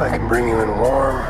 I can bring you in warm,